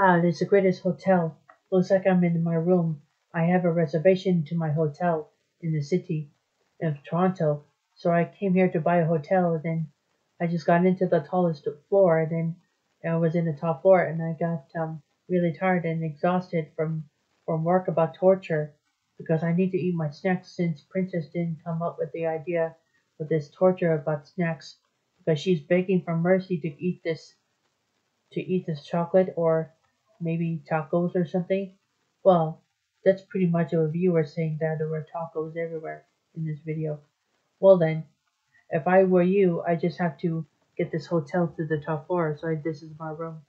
Ah, it is the greatest hotel. Looks like I'm in my room. I have a reservation to my hotel in the city of Toronto. So I came here to buy a hotel and then I just got into the tallest floor and then I was in the top floor and I got um, really tired and exhausted from from work about torture because I need to eat my snacks since Princess didn't come up with the idea of this torture about snacks because she's begging for mercy to eat this to eat this chocolate or maybe tacos or something. Well, that's pretty much of a viewer saying that there were tacos everywhere in this video. Well then, if I were you, I just have to get this hotel to the top floor. So I, this is my room.